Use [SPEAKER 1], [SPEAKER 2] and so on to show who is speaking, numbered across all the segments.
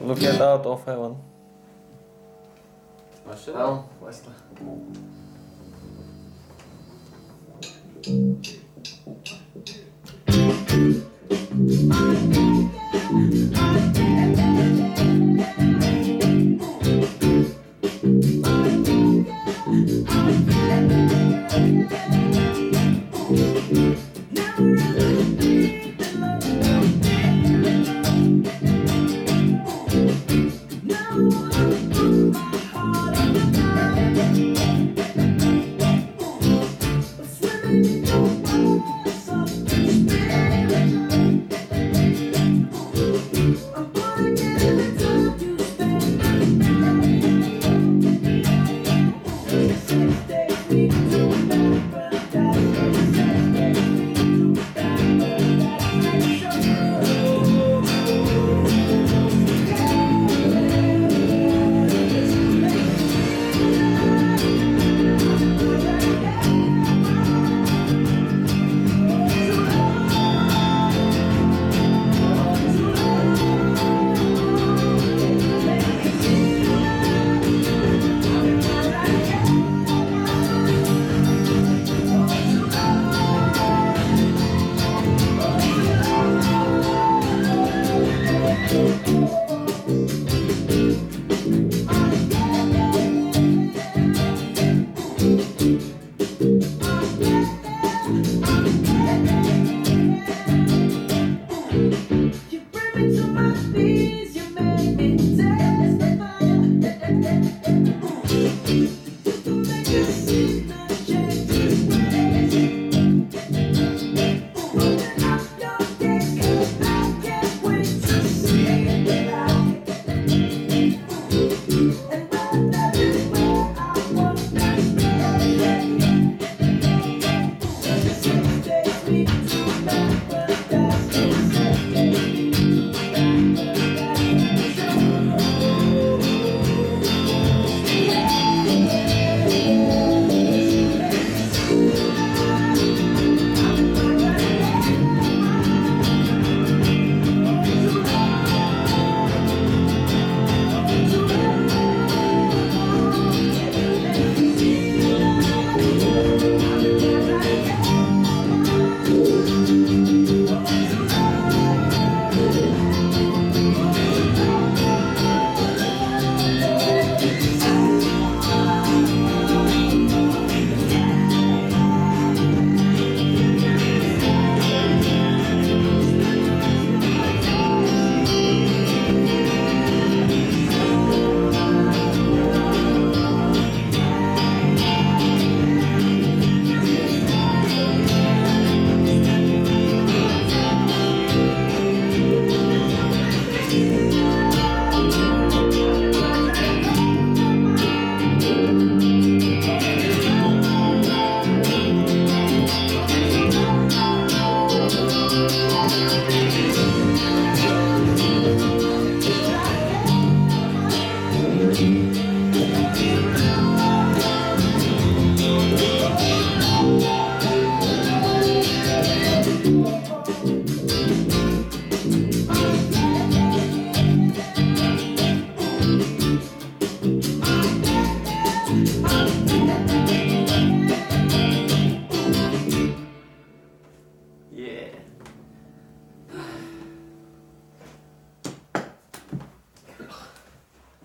[SPEAKER 1] Look at that of heaven.
[SPEAKER 2] Varsågod.
[SPEAKER 1] Ja.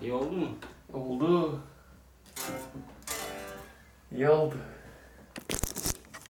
[SPEAKER 2] İyi oldu mu?
[SPEAKER 1] Oldu. İyi oldu.